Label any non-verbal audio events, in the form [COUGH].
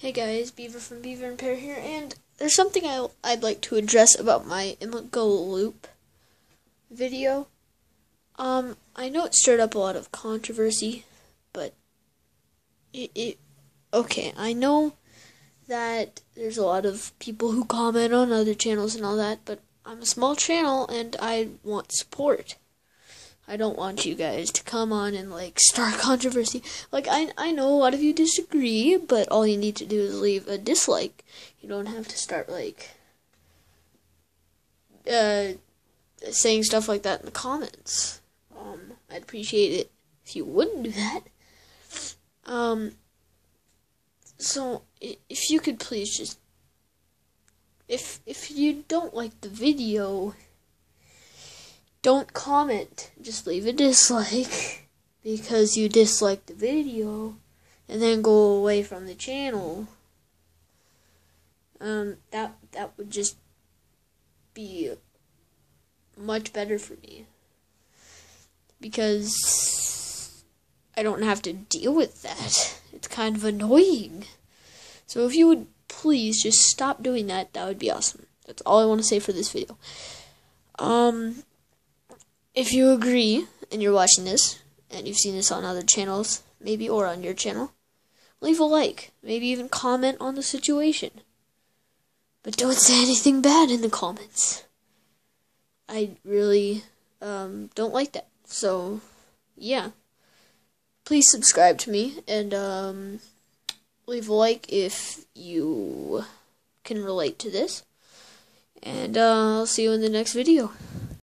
Hey guys, Beaver from Beaver and Pear here, and there's something I, I'd like to address about my Imago Loop video. Um, I know it stirred up a lot of controversy, but it, it okay, I know that there's a lot of people who comment on other channels and all that, but I'm a small channel and I want support. I don't want you guys to come on and like start controversy. Like I I know a lot of you disagree, but all you need to do is leave a dislike. You don't have to start like uh saying stuff like that in the comments. Um I'd appreciate it if you wouldn't do that. Um so if you could please just if if you don't like the video don't comment. Just leave a dislike [LAUGHS] because you dislike the video and then go away from the channel. Um, that that would just be much better for me because I don't have to deal with that. It's kind of annoying. So if you would please just stop doing that, that would be awesome. That's all I want to say for this video. Um, if you agree and you're watching this, and you've seen this on other channels, maybe, or on your channel, leave a like. Maybe even comment on the situation. But don't say anything bad in the comments. I really um, don't like that. So, yeah. Please subscribe to me and um, leave a like if you can relate to this. And uh, I'll see you in the next video.